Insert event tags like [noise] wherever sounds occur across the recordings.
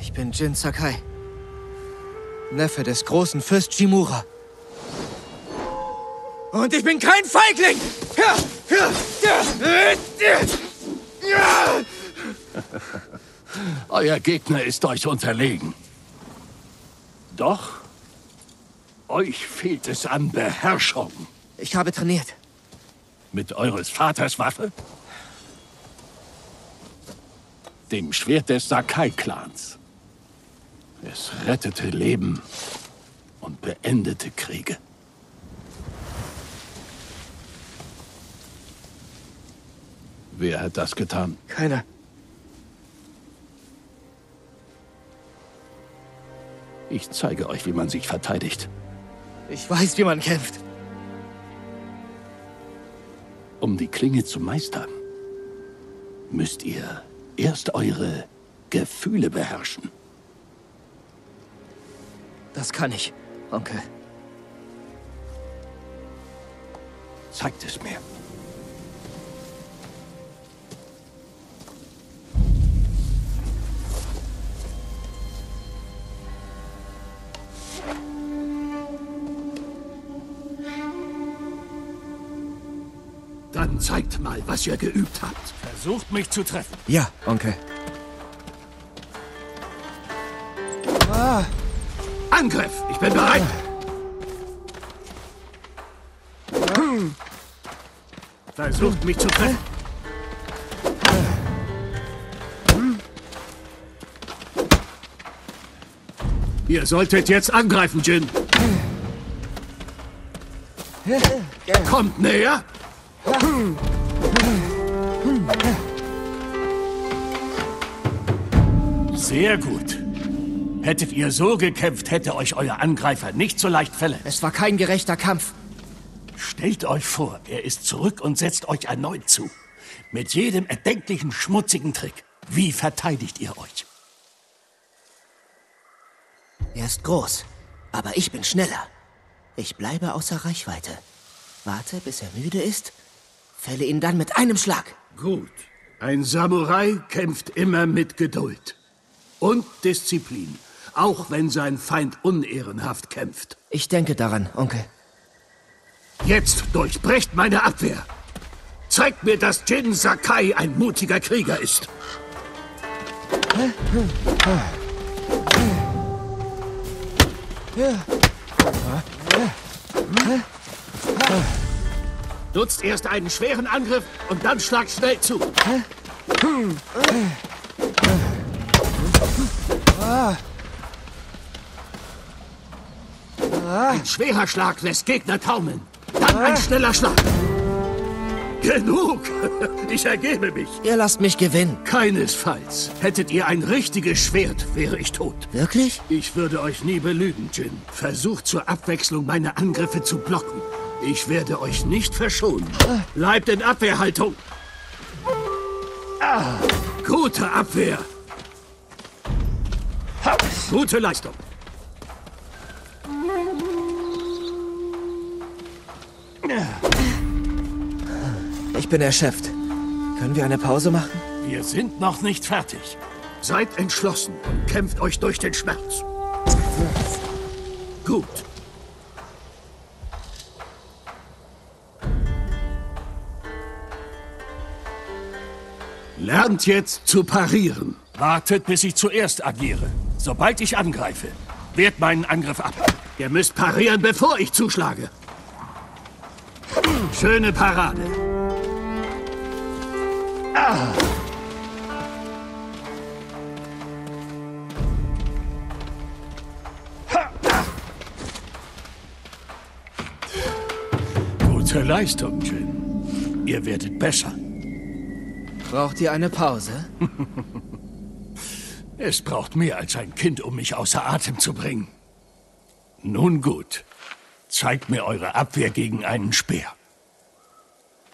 Ich bin Jin Sakai. Neffe des großen Fürst Shimura. Und ich bin kein Feigling! Euer Gegner ist euch unterlegen. Doch, euch fehlt es an Beherrschung. Ich habe trainiert. Mit eures Vaters Waffe? Dem Schwert des Sakai-Clans. Es rettete Leben und beendete Kriege. Wer hat das getan? Keiner. Ich zeige euch, wie man sich verteidigt. Ich weiß, wie man kämpft. Um die Klinge zu meistern, müsst ihr erst eure Gefühle beherrschen. Das kann ich, Onkel. Zeigt es mir. Dann zeigt mal, was ihr geübt habt. Versucht mich zu treffen. Ja, Onkel. Angriff! Ich bin bereit! Versucht mich zu treffen. Ihr solltet jetzt angreifen, Jin. Kommt näher. Sehr gut. Hättet ihr so gekämpft, hätte euch euer Angreifer nicht so leicht verletzt. Es war kein gerechter Kampf. Stellt euch vor, er ist zurück und setzt euch erneut zu. Mit jedem erdenklichen schmutzigen Trick. Wie verteidigt ihr euch? Er ist groß, aber ich bin schneller. Ich bleibe außer Reichweite. Warte, bis er müde ist, fälle ihn dann mit einem Schlag. Gut. Ein Samurai kämpft immer mit Geduld. Und Disziplin. Auch wenn sein Feind unehrenhaft kämpft. Ich denke daran, Onkel. Jetzt durchbrecht meine Abwehr. Zeigt mir, dass Jin Sakai ein mutiger Krieger ist. Nutzt erst einen schweren Angriff und dann schlagt schnell zu. Ein schwerer Schlag lässt Gegner taumeln. Dann ein schneller Schlag. Genug! [laughs] Ich ergebe mich. Ihr lasst mich gewinnen. Keinesfalls. Hättet ihr ein richtiges Schwert, wäre ich tot. Wirklich? Ich würde euch nie belügen, Jin. Versucht zur Abwechslung meine Angriffe zu blocken. Ich werde euch nicht verschonen. Bleibt in Abwehrhaltung. Ah, gute Abwehr. Gute Leistung. Ich bin erschöpft. Können wir eine Pause machen? Wir sind noch nicht fertig. Seid entschlossen und kämpft euch durch den Schmerz. Gut. Lernt jetzt zu parieren. Wartet, bis ich zuerst agiere. Sobald ich angreife, wehrt meinen Angriff ab. Ihr müsst parieren, bevor ich zuschlage. Schöne Parade. Gute Leistung, Jin. Ihr werdet besser. Braucht ihr eine Pause? [laughs] Es braucht mehr als ein Kind, um mich außer Atem zu bringen. Nun gut. Zeigt mir eure Abwehr gegen einen Speer.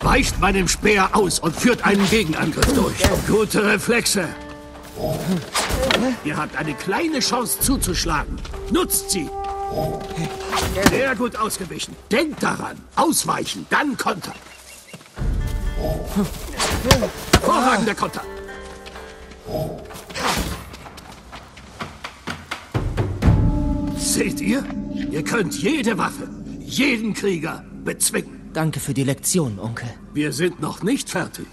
Weicht meinem Speer aus und führt einen Gegenangriff durch. Gute Reflexe. Ihr habt eine kleine Chance zuzuschlagen. Nutzt sie. Sehr gut ausgewichen. Denkt daran. Ausweichen, dann Konter. Hervorragender Konter. Seht ihr? Ihr könnt jede Waffe, jeden Krieger bezwingen. Danke für die Lektion, Onkel. Wir sind noch nicht fertig.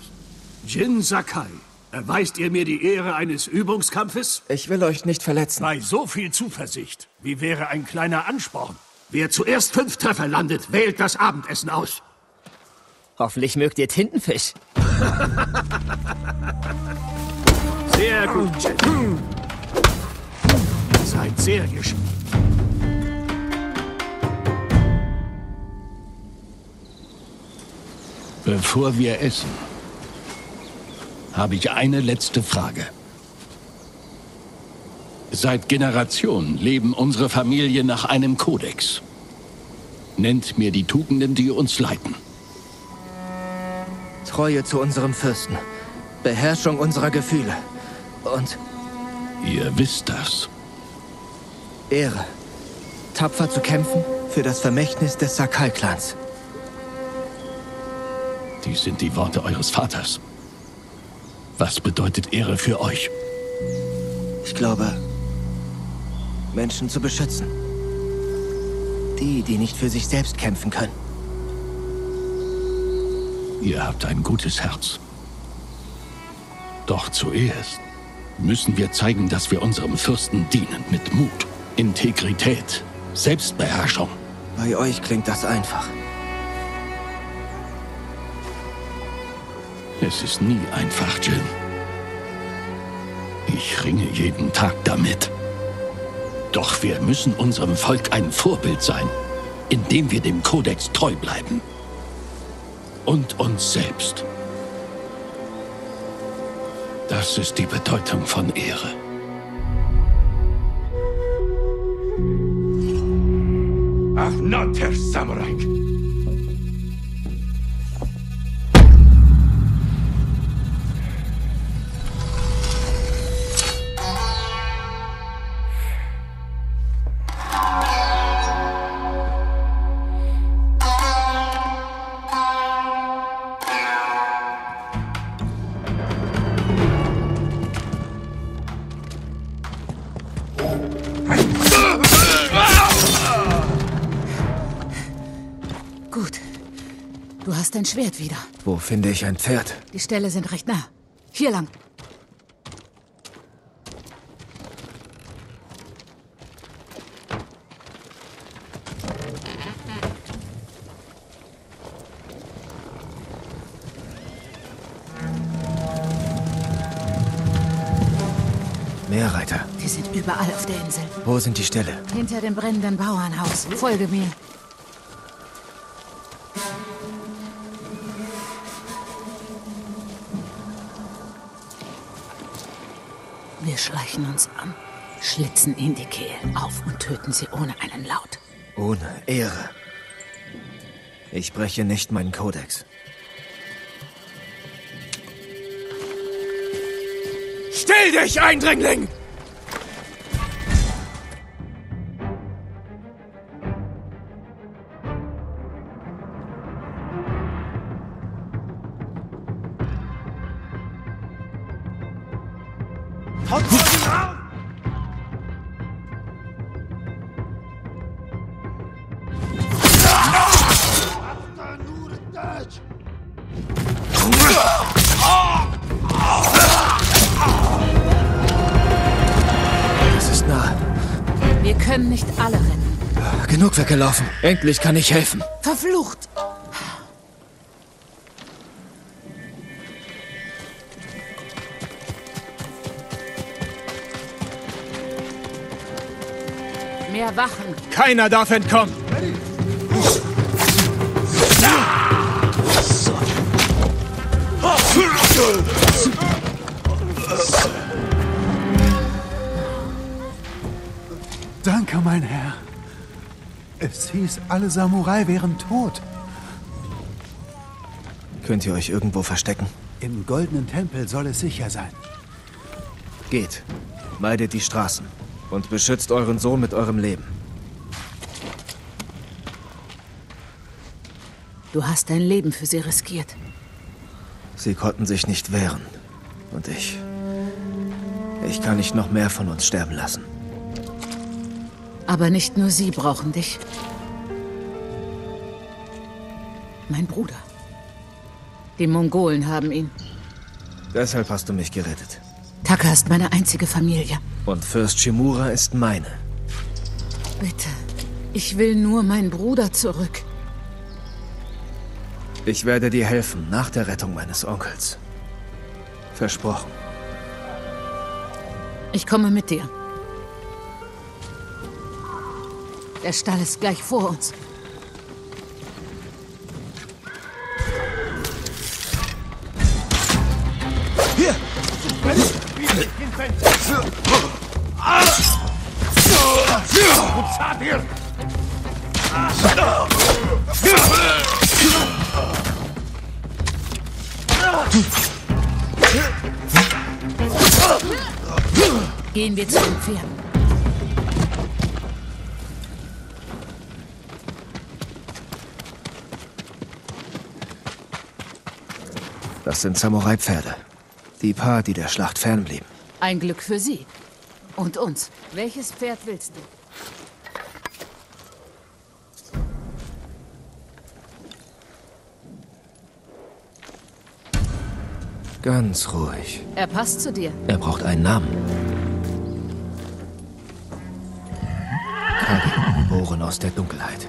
Jin Sakai, erweist ihr mir die Ehre eines Übungskampfes? Ich will euch nicht verletzen. Bei so viel Zuversicht, wie wäre ein kleiner Ansporn? Wer zuerst fünf Treffer landet, wählt das Abendessen aus. Hoffentlich mögt ihr Tintenfisch. [laughs] Sehr gut, Jin. Seid sehr geschickt. Bevor wir essen, habe ich eine letzte Frage. Seit Generationen leben unsere Familien nach einem Kodex. Nennt mir die Tugenden, die uns leiten. Treue zu unserem Fürsten. Beherrschung unserer Gefühle. Und Ihr wisst das. Ehre. Tapfer zu kämpfen für das Vermächtnis des Sakai-Clans. Dies sind die Worte eures Vaters. Was bedeutet Ehre für euch? Ich glaube, Menschen zu beschützen. Die, die nicht für sich selbst kämpfen können. Ihr habt ein gutes Herz. Doch zuerst müssen wir zeigen, dass wir unserem Fürsten dienen mit Mut, Integrität, Selbstbeherrschung. Bei euch klingt das einfach. Es ist nie einfach, Jin. Ich ringe jeden Tag damit. Doch wir müssen unserem Volk ein Vorbild sein, indem wir dem Kodex treu bleiben. Und uns selbst. Das ist die Bedeutung von Ehre. Ach, not Herr Samurai. Schwert wieder. Wo finde ich ein Pferd? Die Ställe sind recht nah. Hier lang. Meerreiter. Die sind überall auf der Insel. Wo sind die Ställe? Hinter dem brennenden Bauernhaus. Folge mir. Schleichen uns an, schlitzen ihnen die Kehlen auf und töten sie ohne einen Laut. Ohne Ehre. Ich breche nicht meinen Kodex. Still dich, Eindringling! Wir können nicht alle retten. Genug weggelaufen. Endlich kann ich helfen. Verflucht! Mehr Wachen. Keiner darf entkommen! Danke, mein Herr. Es hieß, alle Samurai wären tot. Könnt ihr euch irgendwo verstecken? Im goldenen Tempel soll es sicher sein. Geht. Meidet die Straßen und beschützt euren Sohn mit eurem Leben. Du hast dein Leben für sie riskiert. Sie konnten sich nicht wehren. Und ich. Ich kann nicht noch mehr von uns sterben lassen. Aber nicht nur sie brauchen dich. Mein Bruder. Die Mongolen haben ihn. Deshalb hast du mich gerettet. Taka ist meine einzige Familie. Und Fürst Shimura ist meine. Bitte. Ich will nur meinen Bruder zurück. Ich werde dir helfen nach der Rettung meines Onkels. Versprochen. Ich komme mit dir. Der Stall ist gleich vor uns. Das sind Samurai-Pferde. Die paar, die der Schlacht fernblieben. Ein Glück für Sie. Und uns. Welches Pferd willst du? Ganz ruhig. Er passt zu dir. Er braucht einen Namen. Kage, geboren aus der Dunkelheit.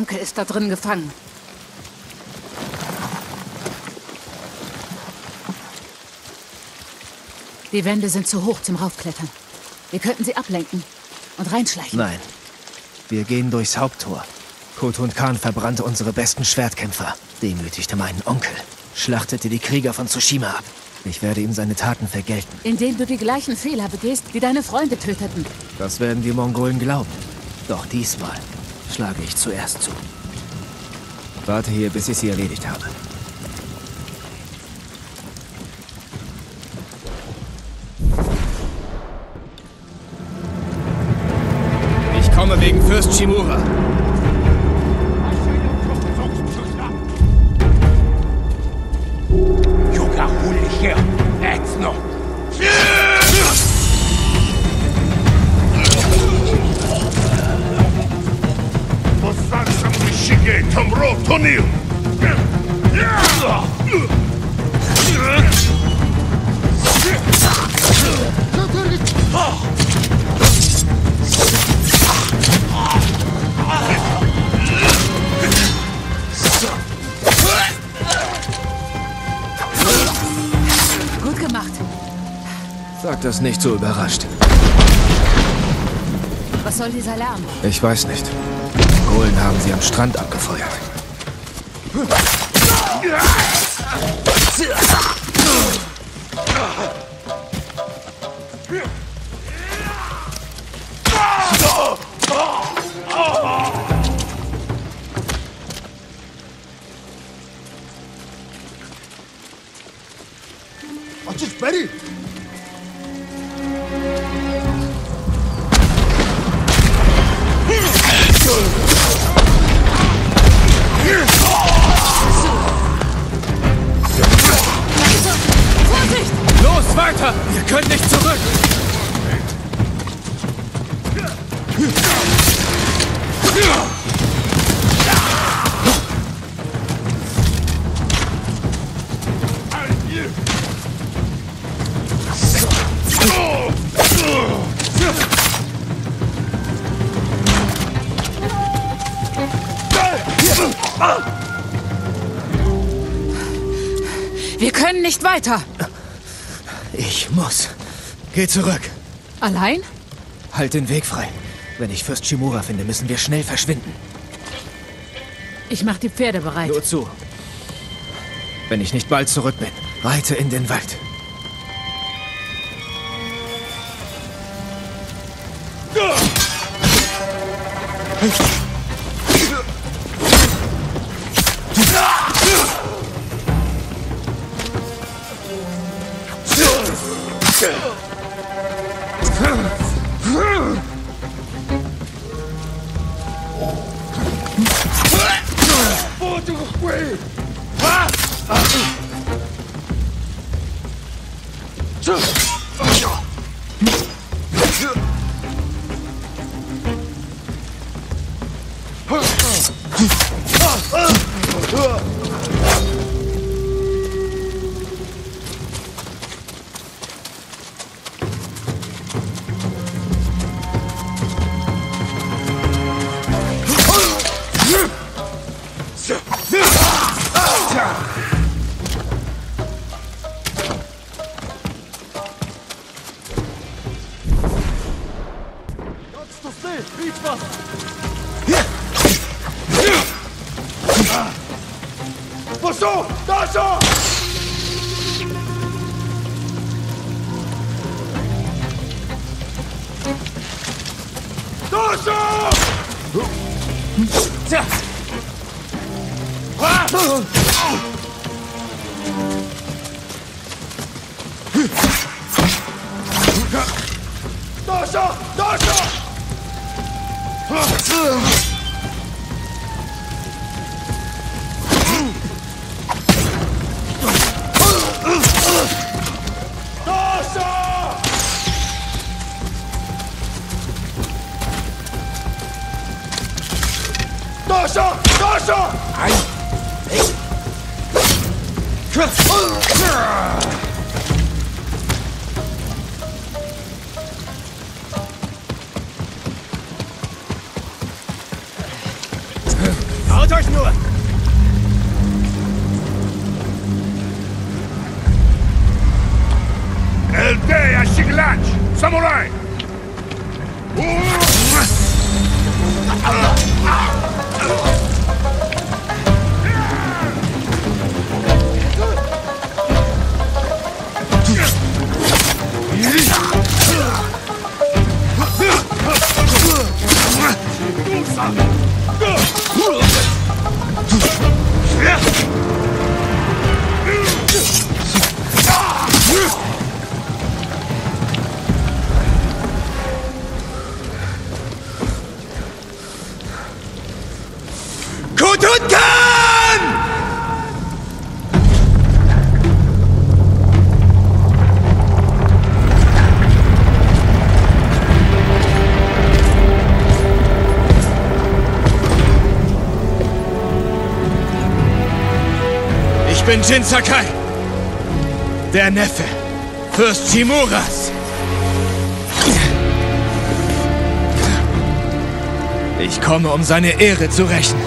Onkel ist da drin gefangen. Die Wände sind zu hoch zum Raufklettern. Wir könnten sie ablenken und reinschleichen. Nein. Wir gehen durchs Haupttor. Khotun Khan verbrannte unsere besten Schwertkämpfer, demütigte meinen Onkel, schlachtete die Krieger von Tsushima ab. Ich werde ihm seine Taten vergelten. Indem du die gleichen Fehler begehst, die deine Freunde töteten. Das werden die Mongolen glauben. Doch diesmal schlage ich zuerst zu. Warte hier, bis ich sie erledigt habe. Ich komme wegen Fürst Shimura. Sag das nicht so überrascht. Was soll dieser Lärm? Ich weiß nicht. Mongolen haben sie am Strand abgefeuert. Los, weiter! Wir können nicht zurück! Wir können nicht weiter. Geh zurück. Allein? Halt den Weg frei. Wenn ich Fürst Shimura finde, müssen wir schnell verschwinden. Ich mach die Pferde bereit. Nur zu. Wenn ich nicht bald zurück bin, reite in den Wald. Posso! Dasha! Dasha! Haut euch nur! Eldeia Shiglach! Samurai! Bin Jin Sakai, der Neffe Fürst Shimuras. Ich komme, um seine Ehre zu rächen.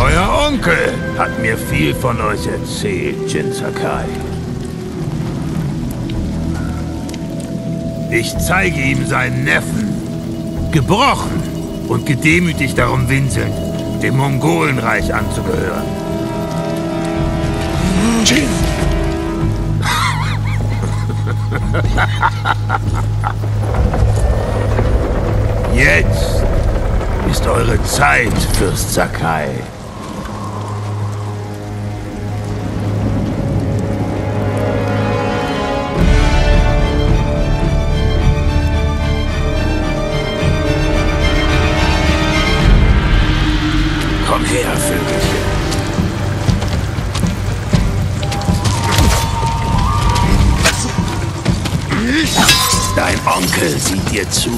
Euer Onkel hat mir viel von euch erzählt, Jin Sakai. Ich zeige ihm seinen Neffen. Gebrochen und gedemütigt darum winselnd, dem Mongolenreich anzugehören. Jin! Jetzt ist eure Zeit, Fürst Sakai. Zu.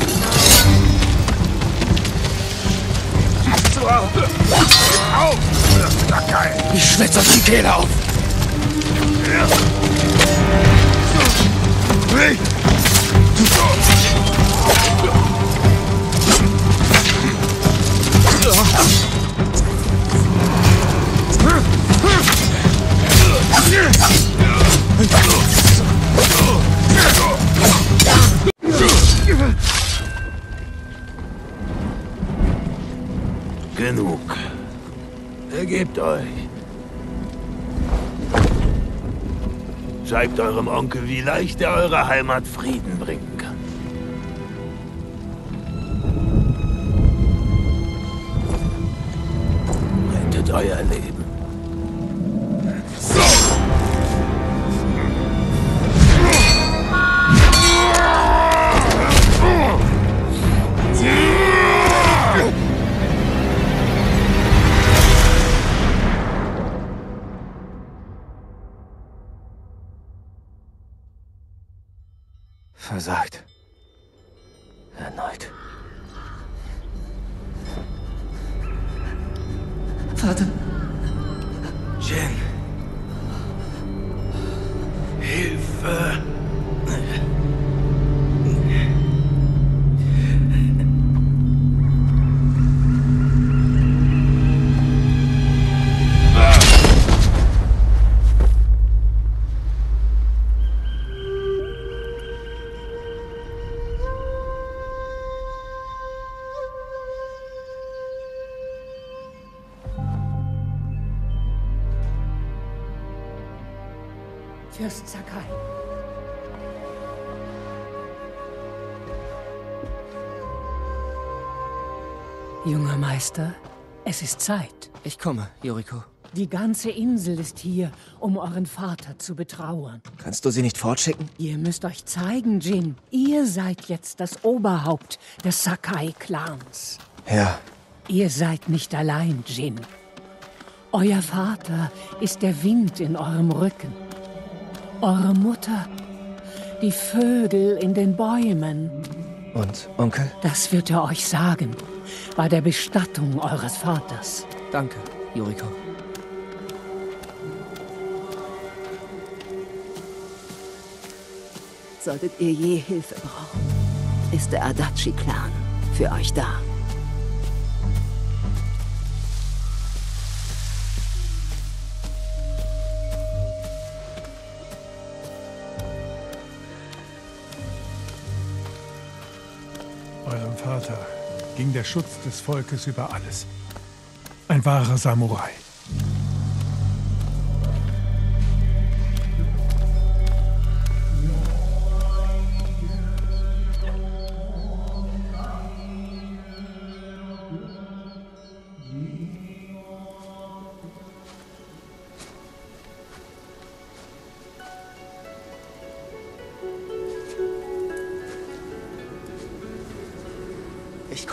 Auf! Ich schwitze euch die Kehle auf. genug. Ergebt euch. Zeigt eurem Onkel, wie leicht er eure Heimat Frieden bringt. Vater, Meister, es ist Zeit. Ich komme, Yoriko. Die ganze Insel ist hier, um euren Vater zu betrauern. Kannst du sie nicht fortschicken? Ihr müsst euch zeigen, Jin. Ihr seid jetzt das Oberhaupt des Sakai-Clans. Ja. Ihr seid nicht allein, Jin. Euer Vater ist der Wind in eurem Rücken. Eure Mutter, die Vögel in den Bäumen. Und Onkel? Das wird er euch sagen, bei der Bestattung eures Vaters. Danke, Yoriko. solltet ihr je Hilfe brauchen, ist der Adachi-Clan für euch da. Eurem Vater ging der Schutz des Volkes über alles. Ein wahrer Samurai.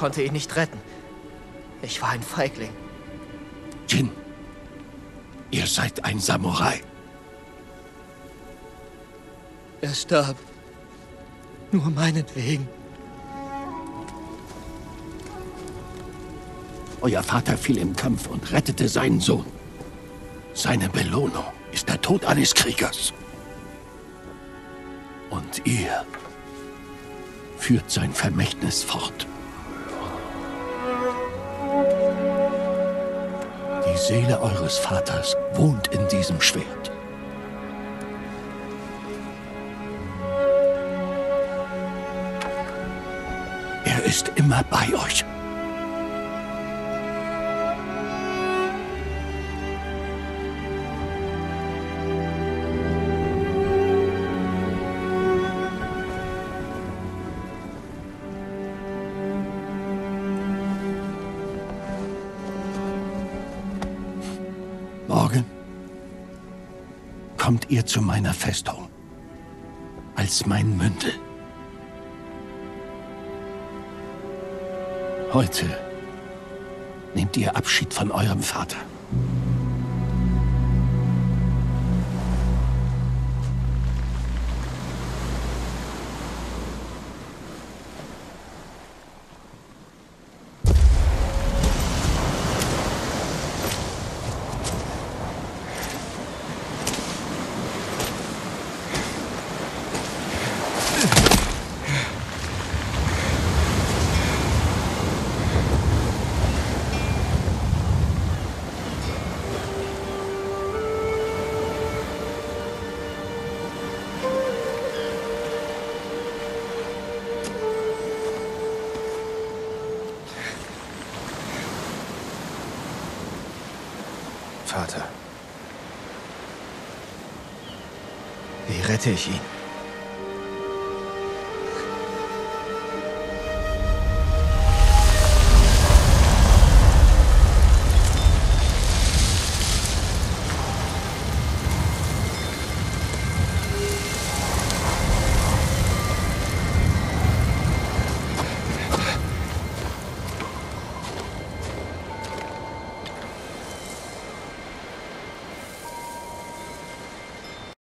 Konnte ihn nicht retten. Ich war ein Feigling. Jin, ihr seid ein Samurai. Er starb. Nur meinetwegen. Euer Vater fiel im Kampf und rettete seinen Sohn. Seine Belohnung ist der Tod eines Kriegers. Und ihr führt sein Vermächtnis fort. Seele eures Vaters wohnt in diesem Schwert. Er ist immer bei euch. Morgen kommt ihr zu meiner Festung als mein Mündel. Heute nehmt ihr Abschied von eurem Vater. Vater. Wie rette ich ihn?